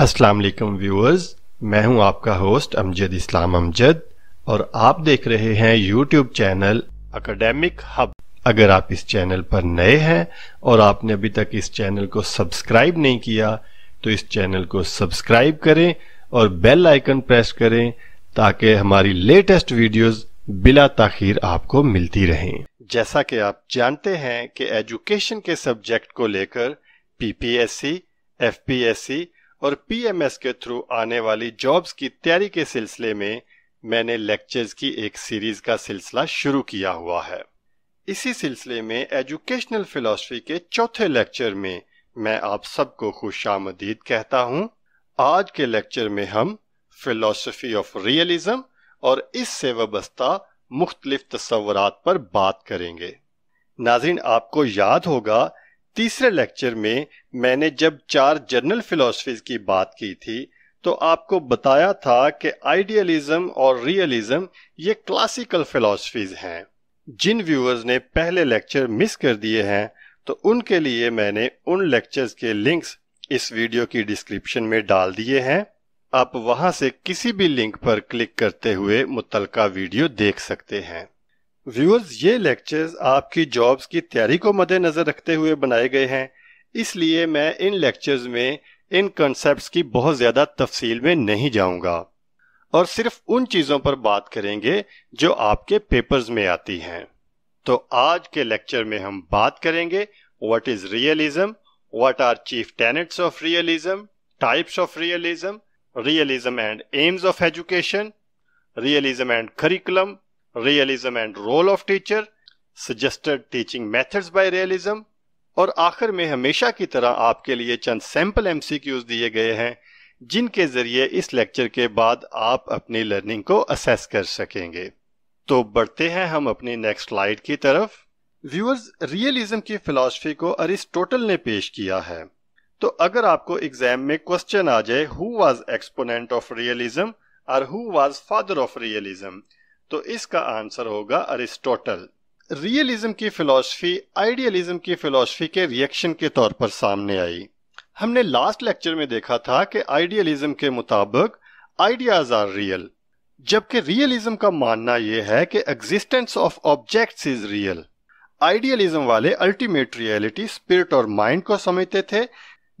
अस्सलाम वालेकुम व्यूअर्स मैं हूँ आपका होस्ट अमजद इस्लाम अमजद और आप देख रहे हैं यूट्यूब चैनल एकेडमिक हब अगर आप इस चैनल पर नए हैं और आपने अभी तक इस चैनल को सब्सक्राइब नहीं किया तो इस चैनल को सब्सक्राइब करें और बेल आइकन प्रेस करें ताकि हमारी लेटेस्ट वीडियोस बिला ताखीर आपको मिलती रहें। जैसा कि आप जानते हैं कि एजुकेशन के सब्जेक्ट को लेकर पीपीएससी, एफपीएससी और पीएमएस के थ्रू आने वाली जॉब्स की तैयारी के सिलसिले में मैंने लेक्चर्स की एक सीरीज़ का सिलसिला शुरू किया हुआ है। इसी सिलसिले में एजुकेशनल फिलॉसफी के चौथे लेक्चर में मैं आप सबको खुश आमदीद कहता हूँ। आज के लेक्चर में हम फिलॉसफी ऑफ़ रियलिज्म और इससे वाबस्ता मुख्तलिफ़ तस्वुरात पर बात करेंगे। नाजिन आपको याद होगा तीसरे लेक्चर में मैंने जब चार जर्नल फिलोसफीज की बात की थी तो आपको बताया था कि आइडियलिज्म और रियलिज्म ये क्लासिकल फिलोसफीज हैं। जिन व्यूअर्स ने पहले लेक्चर मिस कर दिए हैं तो उनके लिए मैंने उन लेक्चर्स के लिंक्स इस वीडियो की डिस्क्रिप्शन में डाल दिए हैं। आप वहाँ से किसी भी लिंक पर क्लिक करते हुए मुतलका वीडियो देख सकते हैं। व्यूअर्स ये लेक्चर्स आपकी जॉब्स की तैयारी को मद्देनजर रखते हुए बनाए गए हैं। इसलिए मैं इन लेक्चर्स में, इन कॉन्सेप्ट्स की बहुत ज़्यादा तफसील में नहीं जाऊँगा। और सिर्फ़ उन चीज़ों पर बात करेंगे जो आपके पेपर्स में आती हैं। तो आज के लेक्चर में हम बात करेंगे what is realism what are chief tenets of realism types of realism realism and aims of education realism and curriculum realism and role of teacher suggested teaching methods by realism और आखिर में हमेशा की तरह आपके लिए चंद सैंपल एमसीक्यूज दिए गए हैं, जिनके ज़रिए इस लेक्चर के बाद आप अपनी लर्निंग को असेस कर सकेंगे। तो बढ़ते हैं हम अपनी नेक्स्ट स्लाइड की तरफ़। व्यूअर्स रियलिज्म की फिलॉसफी को अरिस्टोटल ने पेश किया है। तो अगर आपको एग्ज़ाम में क्वेश्चन आ जाए who was exponent of realism और who was father of realism तो इसका आंसर होगा अरिस्टोटल। रियलिज्म की फिलॉसफी, आइडियलिज्म की फिलॉसफी के रिएक्शन के तौर पर सामने आई। हमने लास्ट लेक्चर में देखा था कि आइडियलिज्म के मुताबिक आइडियाज़ आर रियल, जबकि रियलिज्म का मानना यह है कि existence of objects is real idealism वाले अल्टीमेट रियलिटी स्पिरिट और माइंड को समझते थे,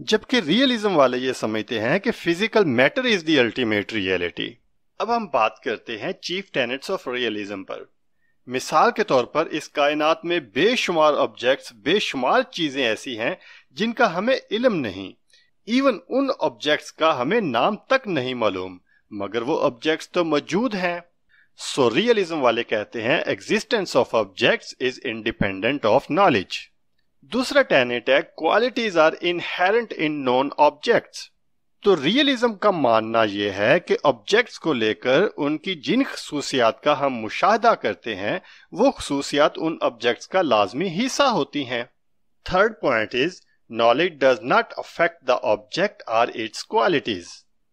जबकि रियलिज्म वाले ये समझते हैं कि physical matter is the ultimate reality अब हम बात करते हैं चीफ टेनेट्स ऑफ़ रियलिज्म पर। मिसाल के तौर पर इस कायनात में बेशुमार ऑब्जेक्ट्स बेशुमार चीज़ें ऐसी हैं जिनका हमें इल्म नहीं। इवन उन ऑब्जेक्ट्स का हमें नाम तक नहीं मालूम, मगर वो ऑब्जेक्ट्स तो मौजूद हैं। सो रियलिज्म वाले कहते हैं existence of objects is independent of knowledge दूसरा टेनेट है qualities are inherent in non objects तो रियलिज्म का मानना यह है कि ऑब्जेक्ट्स को लेकर उनकी जिन खसूसियात का हम मुशाहदा करते हैं, वो खसूसियात उन ऑब्जेक्ट्स का लाजमी हिस्सा होती हैं। Third point is knowledge does not affect the object or its qualities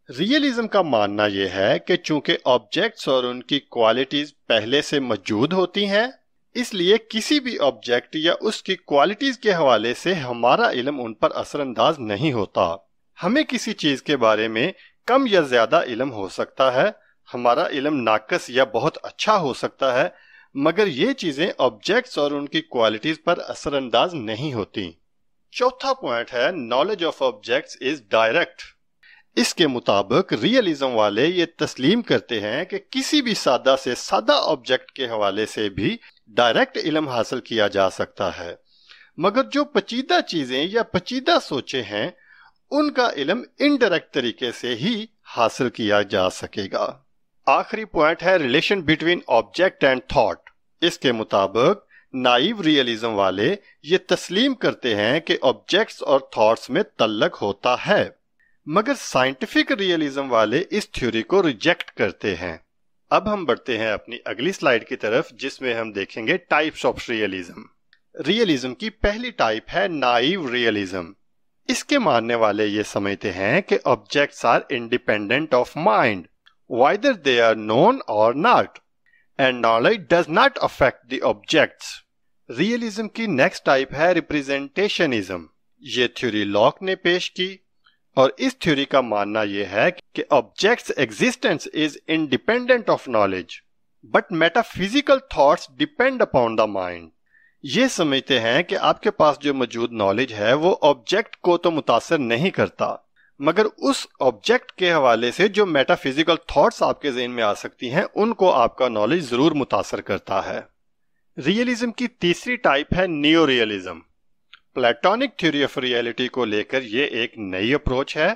realism का मानना यह है कि चूँकि ऑब्जेक्ट्स और उनकी क्वालिटीज पहले से मौजूद होती हैं, इसलिए किसी भी ऑब्जेक्ट या उसकी क्वालिटीज के हवाले से हमारा इल्म उन पर असरअंदाज नहीं होता। हमें किसी चीज़ के बारे में कम या ज़्यादा इलम हो सकता है, हमारा इलम नाकस या बहुत अच्छा हो सकता है, मगर ये चीज़ें ऑब्जेक्ट्स और उनकी क्वालिटीज पर असरअंदाज नहीं होती। चौथा पॉइंट है knowledge of objects is direct इसके मुताबिक रियलिज्म वाले ये तस्लीम करते हैं कि किसी भी सादा से सादा ऑब्जेक्ट के हवाले से भी डायरेक्ट इलम हासिल किया जा सकता है। मगर जो पचीदा चीज़ें या पचीदा सोचे हैं उनका इलम इनडायरेक्ट तरीके से ही हासिल किया जा सकेगा। आखिरी पॉइंट है relation between object and thought इसके मुताबिक नाइव रियलिज्म वाले ये तस्लीम करते हैं कि ऑब्जेक्ट्स और थॉट्स में तल्लक होता है। मगर साइंटिफिक रियलिज्म वाले इस थ्योरी को रिजेक्ट करते हैं। अब हम बढ़ते हैं अपनी अगली स्लाइड की तरफ़, जिसमें हम देखेंगे टाइप्स ऑफ़ रियलिज्म रियलिज्म की पहली टाइप है नाइव रियलिज्म इसके मानने वाले ये समझते हैं कि objects are independent of mind whether they are known और not and knowledge does not affect the objects realism की नेक्स्ट टाइप है रिप्रेजेंटेशनिज्म ये थ्योरी लॉक ने पेश की, और इस थ्योरी का मानना यह है कि objects existence is independent of knowledge but metaphysical thoughts depend upon the mind ये समझते हैं कि आपके पास जो मौजूद नॉलेज है, वो ऑब्जेक्ट को तो मुतासर नहीं करता, मगर उस ऑब्जेक्ट के हवाले से जो मेटाफिजिकल थॉट्स आपके जहन में आ सकती हैं, उनको आपका नॉलेज ज़रूर मुतासर करता है। रियलिज्म की तीसरी टाइप है neo realism platonic theory of reality को लेकर ये एक नई अप्रोच है।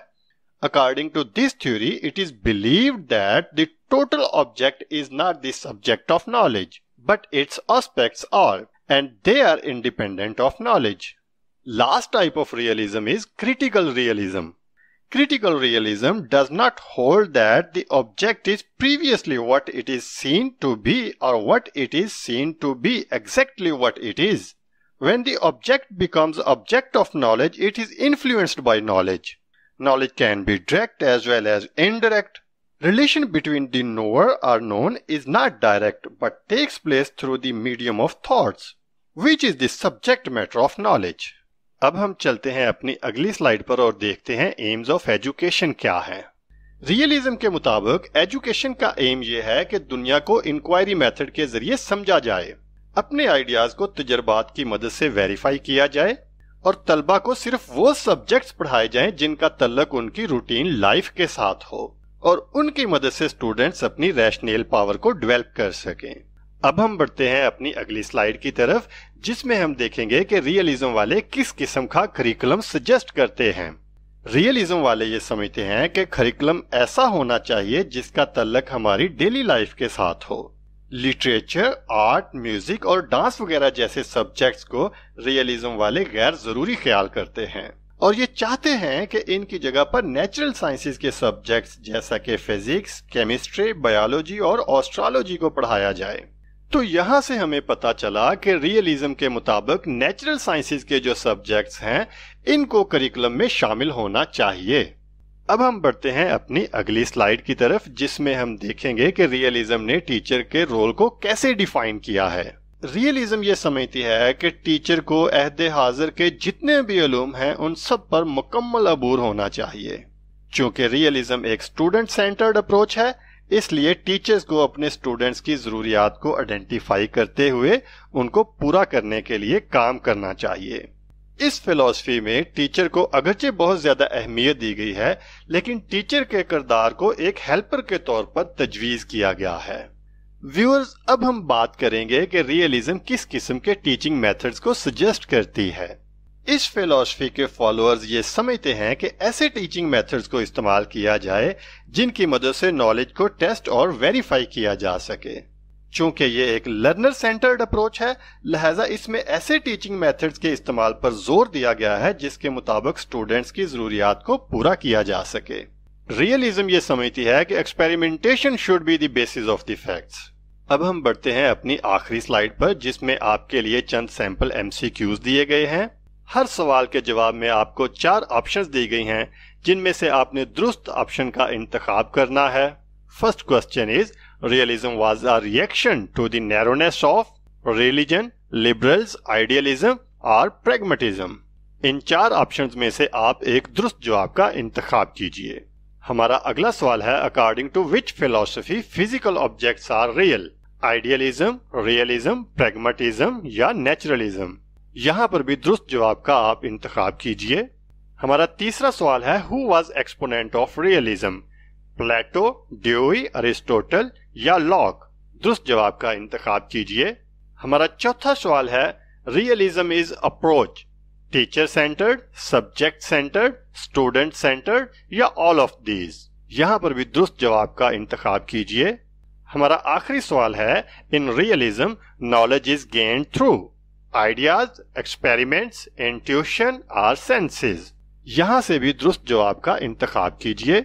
According to this theory it is believe that the total object is not the subject of knowledge but its aspects are and they are independent of knowledge. Last type of realism is critical realism. Critical realism does not hold that the object is previously what it is seen to be or what it is seen to be exactly what it is. When the object becomes object of knowledge, it is influenced by knowledge. Knowledge can be direct as well as indirect. Relation between the knower or known is not direct but takes place through the medium of thoughts. Which is the subject matter of knowledge. अब हम चलते हैं अपनी अगली slide पर और देखते हैं एम्स ऑफ़ एजुकेशन क्या है। रियलिज्म के मुताबिक एजुकेशन का एम यह है कि दुनिया को इंक्वायरी मेथड के ज़रिए समझा जाए। अपने आइडियाज़ को तजर्बात की मदद से वेरीफाई किया जाए और तलबा को सिर्फ़ वो सब्जेक्ट्स पढ़ाए जाएँ जिनका तल्लक उनकी रूटीन लाइफ के साथ हो और उनकी मदद से स्टूडेंट्स अपनी रैशनल पावर को डेवलप कर सकें। अब हम बढ़ते हैं अपनी अगली स्लाइड की तरफ़, जिसमें हम देखेंगे कि रियलिज्म वाले किस किस्म का करिकुलम सजेस्ट करते हैं। रियलिज्म वाले ये समझते हैं कि करिकुलम ऐसा होना चाहिए जिसका तल्लक हमारी डेली लाइफ के साथ हो। लिटरेचर आर्ट म्यूज़िक और डांस वगैरह जैसे सब्जेक्ट्स को रियलिज्म वाले गैर ज़रूरी ख्याल करते हैं। और ये चाहते हैं कि इनकी जगह पर नेचुरल साइंसेज के सब्जेक्ट्स जैसा कि फिजिक्स केमिस्ट्री बायोलॉजी और ऑस्ट्रोलॉजी को पढ़ाया जाए। तो यहाँ से हमें पता चला कि रियलिज्म के मुताबिक नेचुरल साइंसेज के जो सब्जेक्ट्स हैं, इनको करिकुलम में शामिल होना चाहिए। अब हम बढ़ते हैं अपनी अगली स्लाइड की तरफ़, जिसमें हम देखेंगे कि रियलिज्म ने टीचर के रोल को कैसे डिफाइन किया है। रियलिज्म ये समझती है कि टीचर को अहद हाजिर के जितने भी अलूम हैं, उन सब पर मुकम्मल अबूर होना चाहिए। चूँकि रियलिज्म एक स्टूडेंट सेंटर्ड अप्रोच है इसलिए टीचर्स को अपने स्टूडेंट्स की जरूरियात को आइडेंटिफाई करते हुए उनको पूरा करने के लिए काम करना चाहिए। इस फिलॉसफी में टीचर को अगरचे बहुत ज़्यादा अहमियत दी गई है, लेकिन टीचर के किरदार को एक हेल्पर के तौर पर तजवीज किया गया है। व्यूअर्स अब हम बात करेंगे कि रियलिज्म किस किस्म के टीचिंग मेथड्स को सजेस्ट करती है। इस फिलॉसफी के फॉलोअर्स ये समझते हैं कि ऐसे टीचिंग मेथड्स को इस्तेमाल किया जाए, जिनकी मदद से नॉलेज को टेस्ट और वेरीफाई किया जा सके। चूँकि ये एक लर्नर सेंटर्ड अप्रोच है, लिहाजा इसमें ऐसे टीचिंग मेथड्स के इस्तेमाल पर ज़ोर दिया गया है, जिसके मुताबिक स्टूडेंट्स की जरूरियात को पूरा किया जा सके। रियलिज्म ये समझती है कि experimentation should be the basis of the facts अब हम बढ़ते हैं अपनी आखिरी स्लाइड पर, जिसमें आपके लिए चंद सैंपल एमसीक्यूज दिए गए हैं। हर सवाल के जवाब में आपको चार ऑप्शंस दी गई हैं, जिनमें से आपने दुरुस्त ऑप्शन का इंतखाब करना है। First question is realism was a reaction to the narrowness of religion liberals idealism और प्रेगमेटिज्म इन चार ऑप्शंस में से आप एक दुरुस्त जवाब का इंतखाब कीजिए। हमारा अगला सवाल है according to which philosophy physical objects are real idealism realism pragmatism या नेचुरलिज्म यहाँ पर भी दुरुस्त जवाब का आप इंतखाब कीजिए। हमारा तीसरा सवाल है who was exponent of realism Plato, Dewey, Aristotle या लॉक? दुरुस्त जवाब का इंतखाब कीजिए। हमारा चौथा सवाल है realism is approach teacher centred subject centred student centred या ऑल ऑफ़ दीज यहाँ पर भी दुरुस्त जवाब का इंतखाब कीजिए। हमारा आखिरी सवाल है in realism knowledge is gain through ideas, experiments intuition or senses यहाँ से भी दुरुस्त जवाब का इंतखब कीजिए।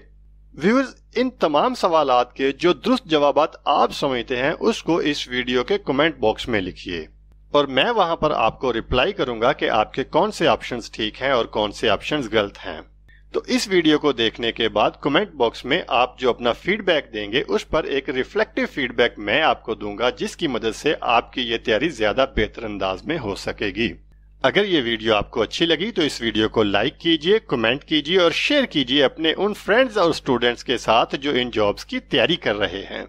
व्यूज़ इन तमाम सवाल के जो दुरुस्त जवाब आप समझते हैं, उसको इस वीडियो के कमेंट बॉक्स में लिखिए। और मैं वहाँ पर आपको रिप्लाई करूँगा कि आपके कौन से ऑप्शंस ठीक हैं और कौन से ऑप्शंस गलत हैं। तो इस वीडियो को देखने के बाद कमेंट बॉक्स में आप जो अपना फीडबैक देंगे, उस पर एक रिफ्लेक्टिव फीडबैक मैं आपको दूँगा, जिसकी मदद से आपकी ये तैयारी ज़्यादा बेहतर अंदाज में हो सकेगी। अगर ये वीडियो आपको अच्छी लगी तो इस वीडियो को लाइक कीजिए कमेंट कीजिए और शेयर कीजिए अपने उन फ्रेंड्स और स्टूडेंट्स के साथ जो इन जॉब्स की तैयारी कर रहे हैं।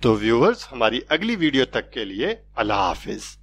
तो व्यूअर्स हमारी अगली वीडियो तक के लिए अल्लाह हाफिज।